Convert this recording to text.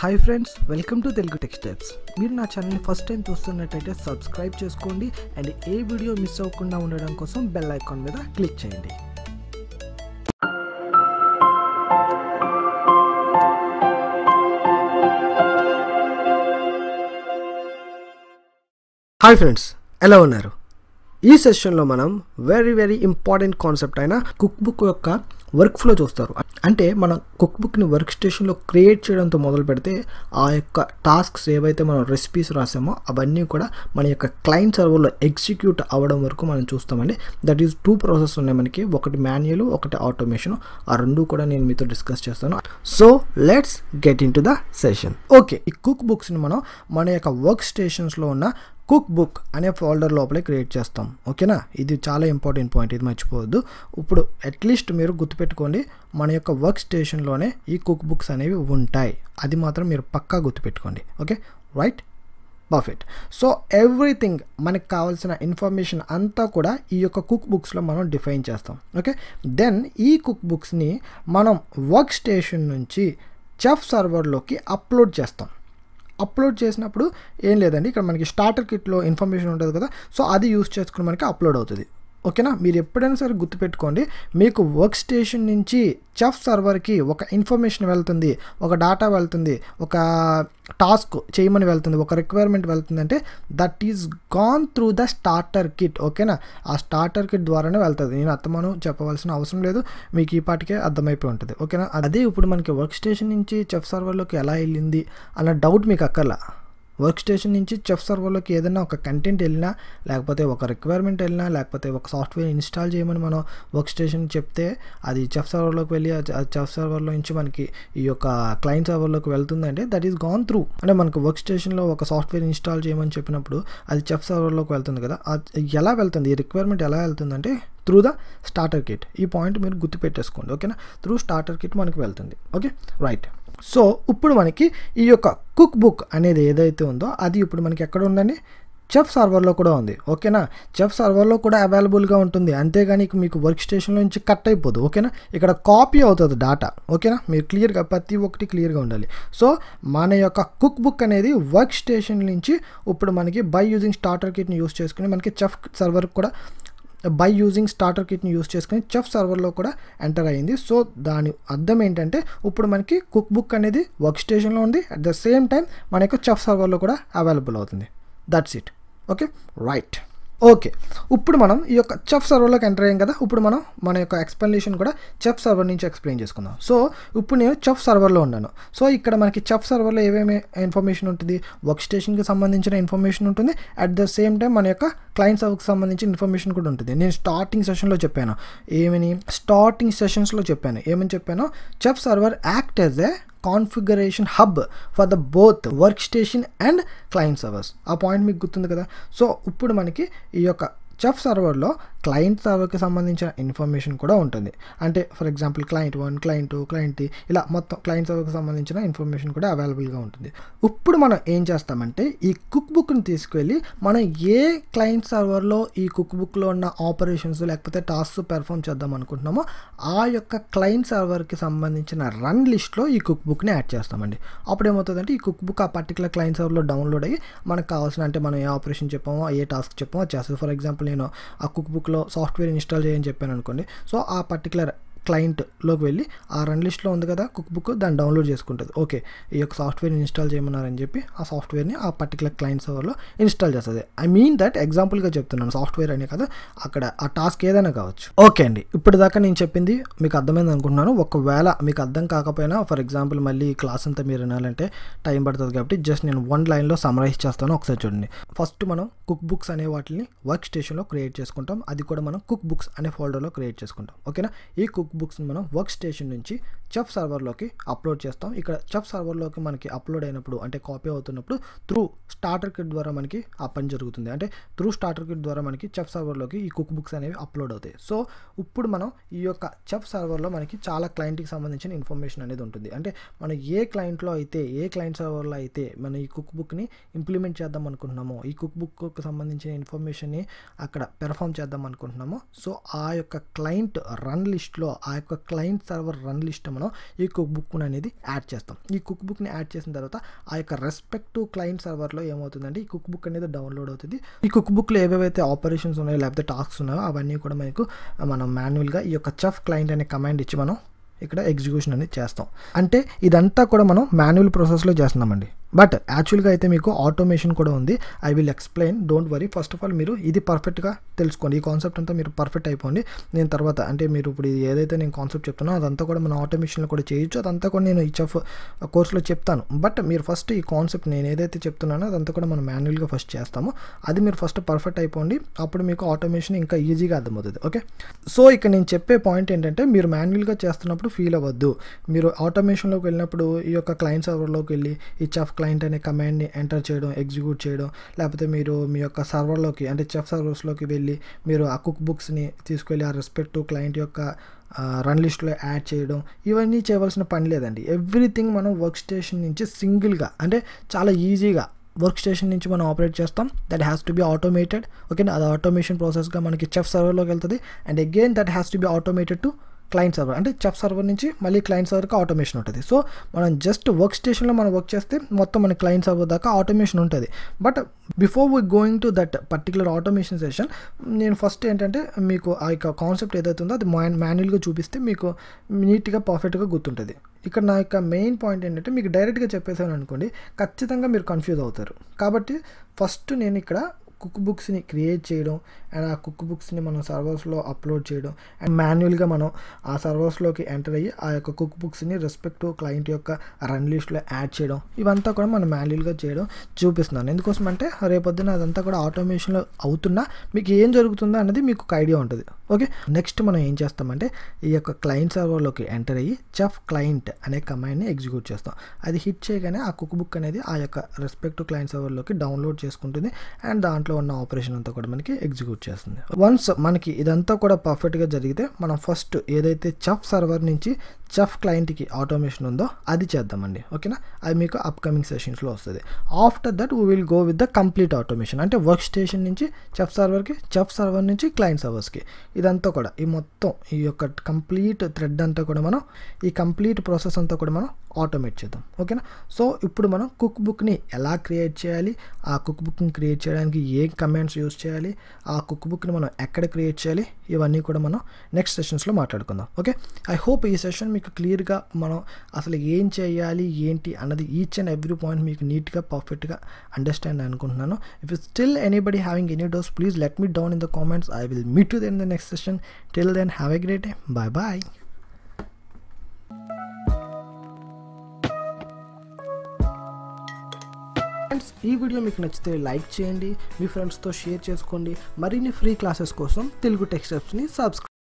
Hi friends welcome to Telugu text steps మీరు నా ఛానల్ని ఫస్ట్ టైం చూస్తున్నట్టయితే సబ్స్క్రైబ్ చేసుకోండి అండ్ ఏ వీడియో మిస్ అవ్వకుండా ఉండడం కోసం బెల్ ఐకాన్ మీద క్లిక్ చేయండి. హాయ్ ఫ్రెండ్స్ ఎలా ఉన్నారు? ఈ సెషన్లో మనం వెరీ వెరీ ఇంపార్టెంట్ కాన్సెప్ట్ అయిన కుక్ బుక్ యొక్క వర్క్ ఫ్లో చూస్తారు. అంటే మనం కుక్ బుక్ని వర్క్ స్టేషన్లో క్రియేట్ చేయడంతో మొదలు పెడితే ఆ యొక్క టాస్క్స్ ఏవైతే మనం రెసిపీస్ రాసామో అవన్నీ కూడా మన యొక్క క్లయింట్ సర్వర్లో ఎగ్జిక్యూట్ అవ్వడం వరకు మనం చూస్తామండి. దట్ ఈస్ టూ ప్రాసెస్ ఉన్నాయి మనకి. ఒకటి మాన్యువల్ ఒకటి ఆటోమేషన్ ఆ రెండు కూడా నేను మీతో డిస్కస్ చేస్తాను. So let's get into the session okay ఈ కుక్ బుక్స్ని మనం మన యొక్క వర్క్ స్టేషన్స్లో ఉన్న కుక్ బుక్ అనే ఫోల్డర్ లోపలే క్రియేట్ చేస్తాం. ఓకేనా ఇది చాలా ఇంపార్టెంట్ పాయింట్ ఇది మర్చిపోవద్దు. ఇప్పుడు అట్లీస్ట్ మీరు గుర్తుపెట్టుకోండి మన యొక్క వర్క్ లోనే ఈ కుక్ బుక్స్ అనేవి ఉంటాయి. అది మాత్రం మీరు పక్కా గుర్తుపెట్టుకోండి. Okay? Right? Perfect. So everything మనకు కావాల్సిన ఇన్ఫర్మేషన్ అంతా కూడా ఈ యొక్క కుక్ బుక్స్లో మనం డిఫైన్ చేస్తాం. ఓకే? దెన్ ఈ కుక్ బుక్స్ని మనం వర్క్ స్టేషన్ నుంచి చెఫ్ సర్వర్లోకి అప్లోడ్ చేస్తాం. అప్లోడ్ చేసినప్పుడు ఏం లేదండి. ఇక్కడ మనకి స్టార్టర్ కిట్లో ఇన్ఫర్మేషన్ ఉంటుంది కదా? సో అది యూస్ చేసుకుని మనకి అప్లోడ్ అవుతుంది. ఓకేనా? మీరు ఎప్పుడైనా సరే గుర్తుపెట్టుకోండి మీకు వర్క్ స్టేషన్ నుంచి చెఫ్ సర్వర్కి ఒక ఇన్ఫర్మేషన్ వెళ్తుంది ఒక డేటా వెళ్తుంది ఒక టాస్క్ చేయమని వెళ్తుంది ఒక రిక్వైర్మెంట్ వెళ్తుంది అంటే that is gone through the starter kit ఓకేనా? ఆ స్టార్టర్ కిట్ ద్వారానే వెళ్తుంది. నేను అర్థమను చెప్పవలసిన అవసరం లేదు. మీకు ఈ పాటికే అర్థమైపోయి ఉంటుంది ఓకేనా? అదే ఇప్పుడు మనకి వర్క్ స్టేషన్ నుంచి చెఫ్ సర్వర్లోకి ఎలా వెళ్ళింది అన్న డౌట్ మీకు అక్కర్లా. వర్క్ స్టేషన్ నుంచి చెఫ్ సర్వర్లోకి ఏదైనా ఒక కంటెంట్ వెళ్ళినా లేకపోతే ఒక రిక్వైర్మెంట్ వెళ్ళినా లేకపోతే ఒక సాఫ్ట్వేర్ ఇన్స్టాల్ చేయమని మనం వర్క్ స్టేషన్ చెప్తే అది చెఫ్ సర్వర్లోకి వెళ్ళి చెఫ్ సర్వర్లో నుంచి మనకి ఈ యొక్క క్లయింట్ సర్వర్లోకి వెళ్తుందంటే దట్ ఈస్ గాన్ త్రూ అంటే మనకు వర్క్ స్టేషన్లో ఒక సాఫ్ట్వేర్ ఇన్స్టాల్ చేయమని చెప్పినప్పుడు అది చెఫ్ సర్వర్లోకి వెళ్తుంది కదా. అది ఎలా వెళ్తుంది? ఈ రిక్వైర్మెంట్ ఎలా వెళ్తుందంటే త్రూ ద స్టార్టర్ కిట్ ఈ పాయింట్ మీరు గుర్తుపెట్టేసుకోండి ఓకేనా త్రూ స్టార్టర్ కిట్ మనకి వెళ్తుంది ఓకే రైట్ సో ఇప్పుడు మనకి ఈ యొక్క కుక్ బుక్ అనేది ఏదైతే ఉందో అది ఇప్పుడు మనకి ఎక్కడ ఉందండి? చెఫ్ సర్వర్లో కూడా ఉంది ఓకేనా చెఫ్ సర్వర్లో కూడా అవైలబుల్గా ఉంటుంది. అంతేగాని మీకు వర్క్ స్టేషన్లో నుంచి కట్ అయిపోదు ఓకేనా ఇక్కడ కాపీ అవుతుంది డాటా ఓకేనా మీరు క్లియర్గా ప్రతి ఒక్కటి క్లియర్గా ఉండాలి. సో మన యొక్క కుక్ బుక్ అనేది వర్క్ స్టేషన్ నుంచి ఇప్పుడు మనకి బై యూజింగ్ స్టార్టర్ కిట్ని యూస్ చేసుకుని మనకి చెఫ్ సర్వర్ కూడా బై యూజింగ్ స్టార్టర్ కిట్ని యూస్ చేసుకుని చెఫ్ సర్వర్లో కూడా ఎంటర్ అయ్యింది. సో దాని అర్థం ఏంటంటే ఇప్పుడు మనకి కుక్ బుక్ అనేది వర్క్ స్టేషన్లో ఉంది. అట్ ద సేమ్ టైం మన యొక్క చెఫ్ సర్వర్లో కూడా అవైలబుల్ అవుతుంది. That's it okay right okay. ఇప్పుడు మనం ఈ యొక్క చెఫ్ సర్వర్లోకి ఎంటర్ అయ్యాం కదా ఇప్పుడు మనం మన యొక్క ఎక్స్ప్లెనేషన్ కూడా చెఫ్ సర్వర్ నుంచి ఎక్స్ప్లెయిన్ చేసుకుందాం. సో ఇప్పుడు నేను చెఫ్ సర్వర్లో ఉన్నాను. సో ఇక్కడ మనకి చెఫ్ సర్వర్లో ఏమేమి ఇన్ఫర్మేషన్ ఉంటుంది వర్క్ స్టేషన్కి సంబంధించిన ఇన్ఫర్మేషన్ ఉంటుంది అట్ ద సేమ్ టైం మన యొక్క క్లయింట్ సర్వర్కి సంబంధించిన ఇన్ఫర్మేషన్ కూడా ఉంటుంది. నేను స్టార్టింగ్ సెషన్లో చెప్పాను. ఏమని? స్టార్టింగ్ సెషన్స్లో చెప్పాను. ఏమని చెప్పాను? Chef server act as a configuration hub for the both workstation and client servers ఆ పాయింట్ మీకు గుర్తుంది కదా? సో ఇప్పుడు మనకి ఈ యొక్క చెఫ్ సర్వర్లో క్లయింట్ సర్వర్కి సంబంధించిన ఇన్ఫర్మేషన్ కూడా ఉంటుంది. అంటే for example client one client two client ఇలా మొత్తం క్లయింట్ సర్వర్కి సంబంధించిన ఇన్ఫర్మేషన్ కూడా అవైలబుల్గా ఉంటుంది. ఇప్పుడు మనం ఏం చేస్తామంటే ఈ కుక్ బుక్ని తీసుకెళ్ళి మనం ఏ క్లయింట్ సర్వర్లో ఈ కుక్ బుక్లో ఉన్న ఆపరేషన్స్ లేకపోతే టాస్క్ పెర్ఫామ్ చేద్దాం అనుకుంటున్నామో ఆ యొక్క క్లయింట్ సర్వర్కి సంబంధించిన రన్ లిస్ట్లో ఈ కుక్ బుక్ని యాడ్ చేస్తామండి. అప్పుడు ఏమవుతుందంటే ఈ కుక్ బుక్ ఆ పర్టికులర్ క్లయింట్ సర్వర్లో డౌన్లోడ్ అయ్యి మనకు కావాల్సిన అంటే మనం ఏ ఆపరేషన్ చెప్పామో ఏ టాస్క్ చెప్పామో చేస్తుంది ఫర్ ఎగ్జాంపుల్ నేను ఆ కుక్ బుక్లో సాఫ్ట్వేర్ ఇన్స్టాల్ చేయని చెప్పాను అనుకోండి. సో ఆ పర్టికులర్ క్లయింట్లోకి వెళ్ళి ఆ రన్ లిస్ట్లో ఉంది కదా కుక్ బుక్ దాన్ని డౌన్లోడ్ చేసుకుంటుంది. ఓకే ఈ యొక్క సాఫ్ట్వేర్ ఇన్స్టాల్ చేయమన్నారని చెప్పి ఆ సాఫ్ట్వేర్ని ఆ పర్టికులర్ క్లయింట్ సర్వర్లో ఇన్స్టాల్ చేస్తుంది. ఐ మీన్ దట్ ఎగ్జాంపుల్గా చెప్తున్నాను సాఫ్ట్వేర్ అనే కదా అక్కడ ఆ టాస్క్ ఏదైనా కావచ్చు. ఓకే అండి ఇప్పుడు దాకా నేను చెప్పింది మీకు అర్థమైంది అనుకుంటున్నాను. ఒకవేళ మీకు అర్థం కాకపోయినా ఫర్ ఎగ్జాంపుల్ మళ్ళీ క్లాస్ అంతా మీరు వినాలంటే టైం పడుతుంది కాబట్టి జస్ట్ నేను వన్ లైన్లో సమరైజ్ చేస్తాను ఒకసారి చూడండి. ఫస్ట్ మనం కుక్ బుక్స్ అనే వాటిని వర్క్ స్టేషన్లో క్రియేట్ చేసుకుంటాం. అది కూడా మనం కుక్ బుక్స్ అనే ఫోల్డర్లో క్రియేట్ చేసుకుంటాం. ఓకేనా? ఈ కుక్ బుక్స్ని మనం వర్క్ స్టేషన్ నుంచి చెఫ్ సర్వర్లోకి అప్లోడ్ చేస్తాం. ఇక్కడ చెఫ్ సర్వర్లోకి మనకి అప్లోడ్ అయినప్పుడు అంటే కాపీ అవుతున్నప్పుడు త్రూ స్టార్టర్ కిట్ ద్వారా మనకి ఆ పని జరుగుతుంది. అంటే త్రూ స్టార్టర్ కిట్ ద్వారా మనకి చెఫ్ సర్వర్లోకి ఈ కుక్ బుక్స్ అనేవి అప్లోడ్ అవుతాయి. సో ఇప్పుడు మనం ఈ యొక్క చెఫ్ సర్వర్లో మనకి చాలా క్లయింట్కి సంబంధించిన ఇన్ఫర్మేషన్ అనేది ఉంటుంది. అంటే మనం ఏ క్లయింట్లో అయితే ఏ క్లయింట్ సర్వర్లో అయితే మనం ఈ కుక్ బుక్ని ఇంప్లిమెంట్ చేద్దాం అనుకుంటున్నామో ఈ కుక్ బుక్కు సంబంధించిన ఇన్ఫర్మేషన్ని అక్కడ పెర్ఫామ్ చేద్దాం అనుకుంటున్నామో సో ఆ యొక్క క్లయింట్ రన్ లిస్ట్లో ఆ ఆ యొక్క క్లయింట్ సర్వర్ రన్ లిస్ట్ మనం ఈ కుక్ బుక్ అనేది యాడ్ చేస్తాం. ఈ కుక్ బుక్ని యాడ్ చేసిన తర్వాత ఆ యొక్క రెస్పెక్టివ్ క్లయింట్ సర్వర్లో ఏమవుతుందంటే ఈ కుక్ బుక్ అనేది డౌన్లోడ్ అవుతుంది. ఈ కుక్ బుక్లో ఏవేవైతే ఆపరేషన్స్ ఉన్నాయో లేకపోతే టాస్క్స్ ఉన్నాయో అవన్నీ కూడా మనకు మనం మాన్యువల్గా ఈ యొక్క చఫ్ క్లయింట్ అనే కమాండ్ ఇచ్చి మనం ఇక్కడ ఎగ్జిక్యూషన్ అనేది చేస్తాం. అంటే ఇదంతా కూడా మనం మాన్యువల్ ప్రాసెస్లో చేస్తున్నామండి. బట్ యాక్చువల్గా అయితే మీకు ఆటోమేషన్ కూడా ఉంది. I will explain don't worry first of all మీరు ఇది పర్ఫెక్ట్గా తెలుసుకోండి. ఈ కాన్సెప్ట్ అంతా మీరు పర్ఫెక్ట్ అయిపోండి. నేను తర్వాత అంటే మీరు ఇప్పుడు ఏదైతే నేను కాన్సెప్ట్ చెప్తున్నా అదంతా కూడా మనం ఆటోమేషన్లో కూడా చేయొచ్చు. అదంతా కూడా నేను ఈచ్ ఆఫ్ కోర్సులో చెప్తాను. బట్ మీరు ఫస్ట్ ఈ కాన్సెప్ట్ నేను ఏదైతే చెప్తున్నానో అదంతా కూడా మనం మాన్యువల్గా ఫస్ట్ చేస్తాము. అది మీరు ఫస్ట్ పర్ఫెక్ట్ అయిపోండి. అప్పుడు మీకు ఆటోమేషన్ ఇంకా ఈజీగా అర్థమవుతుంది. ఓకే సో ఇక్కడ నేను చెప్పే పాయింట్ ఏంటంటే మీరు మాన్యువల్గా చేస్తున్నప్పుడు ఫీల్ అవ్వద్దు. మీరు ఆటోమేషన్లోకి వెళ్ళినప్పుడు ఈ యొక్క క్లయింట్ సర్వర్లోకి వెళ్ళి ఈ ఆఫ్ క్లయింట్ అనే కమాండ్ని ఎంటర్ చేయడం ఎగ్జిక్యూట్ చేయడం లేకపోతే మీరు మీ యొక్క సర్వర్లోకి అంటే చెఫ్ సర్వర్స్లోకి వెళ్ళి మీరు ఆ కుక్ బుక్స్ని తీసుకెళ్ళి ఆ రెస్పెక్ట్ క్లయింట్ యొక్క రన్ లిస్ట్లో యాడ్ చేయడం ఇవన్నీ చేయవలసిన పని లేదండి. ఎవ్రీథింగ్ మనం వర్క్ స్టేషన్ నుంచి సింగిల్గా అంటే చాలా ఈజీగా వర్క్ స్టేషన్ నుంచి మనం ఆపరేట్ చేస్తాం. That has to be automated okay అది ఆటోమేషన్ ప్రాసెస్గా మనకి చెఫ్ సర్వర్లోకి వెళ్తుంది. And again that has to be automated to client server అంటే చెఫ్ సర్వర్ నుంచి మళ్ళీ క్లయింట్ సర్వర్కి ఆటోమేషన్ ఉంటుంది. సో మనం జస్ట్ వర్క్ స్టేషన్లో మనం వర్క్ చేస్తే మొత్తం మన క్లయింట్ సర్వర్ దాకా ఆటోమేషన్ ఉంటుంది. But before we going to that particular automation session నేను ఫస్ట్ ఏంటంటే మీకు ఆ యొక్క కాన్సెప్ట్ ఏదైతే ఉందో అది మాన్యువల్గా చూపిస్తే మీకు నీట్గా పర్ఫెక్ట్గా గుర్తుంటుంది. ఇక్కడ నా యొక్క మెయిన్ పాయింట్ ఏంటంటే మీకు డైరెక్ట్గా చెప్పేసాను అనుకోండి ఖచ్చితంగా మీరు కన్ఫ్యూజ్ అవుతారు. కాబట్టి ఫస్ట్ నేను ఇక్కడ కుక్ బుక్స్ని క్రియేట్ చేయడం అండ్ ఆ కుక్ బుక్స్ని మనం సర్వర్స్లో అప్లోడ్ చేయడం అండ్ మాన్యువల్గా మనం ఆ సర్వర్స్లోకి ఎంటర్ అయ్యి ఆ యొక్క కుక్ బుక్స్ని రెస్పెక్టివ్ క్లయింట్ యొక్క రన్ లిస్ట్లో యాడ్ చేయడం. ఇవంతా కూడా మనం మాన్యువల్గా చేయడం చూపిస్తున్నాను. ఎందుకోసం అంటే రేపొద్దున అదంతా కూడా ఆటోమేషన్లో అవుతున్నా మీకు ఏం జరుగుతుందో అనేది మీకు ఒక ఐడియా ఉంటుంది. ఓకే? నెక్స్ట్ మనం ఏం చేస్తామంటే ఈ యొక్క క్లయింట్ సర్వర్లోకి ఎంటర్ అయ్యి చెఫ్ క్లయింట్ అనే కమాండ్ని ఎగ్జిక్యూట్ చేస్తాం. అది హిట్ చేయగానే ఆ కుక్ బుక్ అనేది ఆ యొక్క రెస్పెక్టివ్ క్లయింట్ సర్వర్లోకి డౌన్లోడ్ చేసుకుంటుంది. అండ్ దాంట్లో ఉన్న ఆపరేషన్ అంతా కూడా మనకి ఎగ్జిక్యూట్ చేస్తుంది. వన్స్ మనకి ఇదంతా కూడా పర్ఫెక్ట్గా జరిగితే మనం ఫస్ట్ ఏదైతే చఫ్ సర్వర్ నుంచి చెఫ్ క్లయింట్కి ఆటోమేషన్ ఉందో అది చేద్దామండి ఓకేనా? అది మీకు అప్కమింగ్ సెషన్స్లో వస్తుంది. After that we will go with the complete automation అంటే వర్క్ స్టేషన్ నుంచి చెఫ్ సర్వర్కి చెఫ్ సర్వర్ నుంచి క్లయింట్ సర్వర్స్కి ఇదంతా కూడా ఈ మొత్తం ఈ యొక్క కంప్లీట్ థ్రెడ్ అంతా కూడా మనం ఈ కంప్లీట్ ప్రాసెస్ అంతా కూడా మనం ఆటోమేట్ చేద్దాం ఓకేనా? సో ఇప్పుడు మనం కుక్ బుక్ని ఎలా క్రియేట్ చేయాలి? ఆ కుక్ బుక్ని క్రియేట్ చేయడానికి ఏ కమాండ్స్ యూస్ చేయాలి? ఆ కుక్ బుక్ని మనం ఎక్కడ క్రియేట్ చేయాలి? ఇవన్నీ కూడా మనం నెక్స్ట్ సెషన్స్లో మాట్లాడుకుందాం ఓకే? ఐ హోప్ ఈ సెషన్ మీకు క్లియర్గా మనం అసలు ఏం చేయాలి ఏంటి అన్నది ఈచ్ అండ్ ఎవ్రీ పాయింట్ మీకు నీట్గా పర్ఫెక్ట్గా అండర్స్టాండ్ అనుకుంటున్నాను. If you still anybody having any doubts please let me down in the comments I will meet you then the next session till then have a great day bye bye friends ఈ video మీకు నచ్చితే like చేయండి మీ ఫ్రెండ్స్తో share చేసుకోండి. మరిన్ని free classes కోసం Telugu టెక్స్ట్ని subscribe